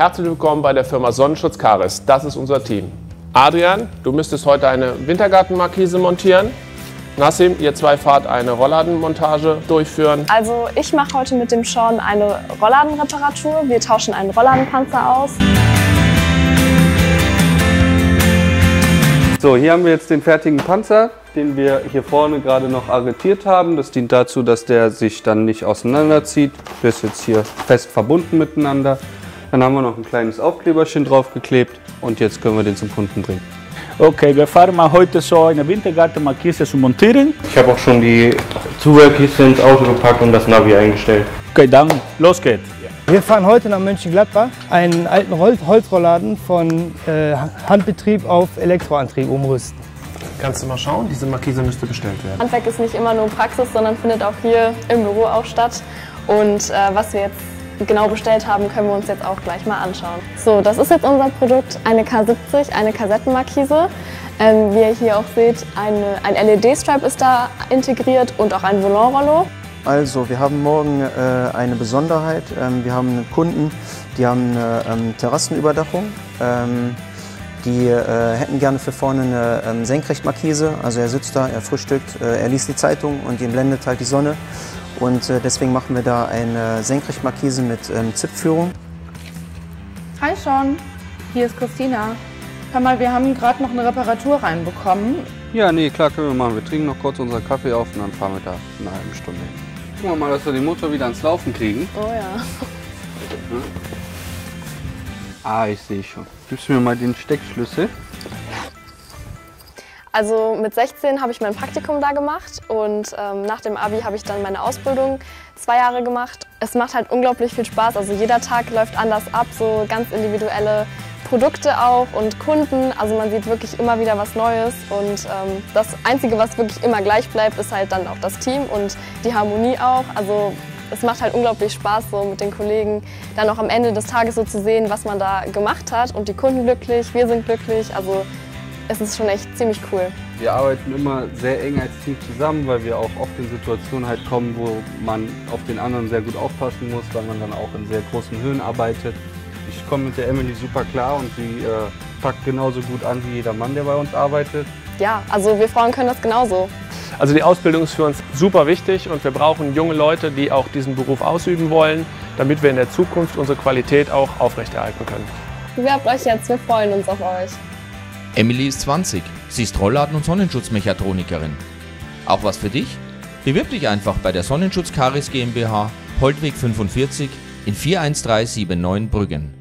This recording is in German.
herzlich willkommen bei der Firma Sonnenschutz Karis. Das ist unser Team. Adrian, du müsstest heute eine Wintergartenmarkise montieren. Nassim, ihr zwei fahrt eine Rollladenmontage durchführen. Also ich mache heute mit dem Sean eine Rollladenreparatur. Wir tauschen einen Rollladenpanzer aus. So, hier haben wir jetzt den fertigen Panzer, den wir hier vorne gerade noch arretiert haben. Das dient dazu, dass der sich dann nicht auseinanderzieht. Der ist jetzt hier fest verbunden miteinander. Dann haben wir noch ein kleines Aufkleberchen draufgeklebt und jetzt können wir den zum Kunden bringen. Okay, wir fahren mal heute so eine Wintergartenmarkise zu montieren. Ich habe auch schon die Zubehörkiste ins Auto gepackt und das Navi eingestellt. Okay, dann los geht's. Wir fahren heute nach Mönchengladbach, einen alten Holz Holzrollladen von äh, Handbetrieb auf Elektroantrieb umrüsten. Kannst du mal schauen? Diese Markise müsste bestellt werden. Handwerk ist nicht immer nur Praxis, sondern findet auch hier im Büro auch statt. Und äh, was wir jetzt genau bestellt haben, können wir uns jetzt auch gleich mal anschauen. So, das ist jetzt unser Produkt, eine K70, eine Kassettenmarkise. Ähm, wie ihr hier auch seht, eine, ein LED-Stripe ist da integriert und auch ein Volantrollo. Also, wir haben morgen äh, eine Besonderheit. Ähm, wir haben einen Kunden, die haben eine ähm, Terrassenüberdachung. Ähm, die äh, hätten gerne für vorne eine ähm, Senkrechtmarkise. Also er sitzt da, er frühstückt, äh, er liest die Zeitung und ihm blendet halt die Sonne. Und äh, deswegen machen wir da eine Senkrechtmarkise mit ähm, Zipführung. Hi Sean, hier ist Christina. Hör mal, wir haben gerade noch eine Reparatur reinbekommen. Ja, nee, klar können wir machen. Wir trinken noch kurz unseren Kaffee auf und dann fahren wir da in einer halben Stunde hin. Gucken wir mal, dass wir den Motor wieder ans Laufen kriegen. Oh ja. Ah, ich sehe schon. Gibst du mir mal den Steckschlüssel? Also mit 16 habe ich mein Praktikum da gemacht und ähm, nach dem Abi habe ich dann meine Ausbildung zwei Jahre gemacht. Es macht halt unglaublich viel Spaß. Also jeder Tag läuft anders ab, so ganz individuelle Produkte auch und Kunden. Also man sieht wirklich immer wieder was Neues und ähm, das Einzige, was wirklich immer gleich bleibt, ist halt dann auch das Team und die Harmonie auch. Also es macht halt unglaublich Spaß, so mit den Kollegen dann auch am Ende des Tages so zu sehen, was man da gemacht hat und die Kunden glücklich, wir sind glücklich. Also es ist schon echt ziemlich cool. Wir arbeiten immer sehr eng als Team zusammen, weil wir auch oft in Situationen halt kommen, wo man auf den anderen sehr gut aufpassen muss, weil man dann auch in sehr großen Höhen arbeitet. Ich komme mit der Emily super klar und sie äh, packt genauso gut an wie jeder Mann, der bei uns arbeitet. Ja, also wir Frauen können das genauso. Also die Ausbildung ist für uns super wichtig und wir brauchen junge Leute, die auch diesen Beruf ausüben wollen, damit wir in der Zukunft unsere Qualität auch aufrechterhalten können. Bewerbt euch jetzt, wir freuen uns auf euch. Emily ist 20. Sie ist Rollladen- und Sonnenschutzmechatronikerin. Auch was für dich? Bewirb dich einfach bei der Sonnenschutz Karis GmbH, Holtweg 45 in 41379 Brüggen.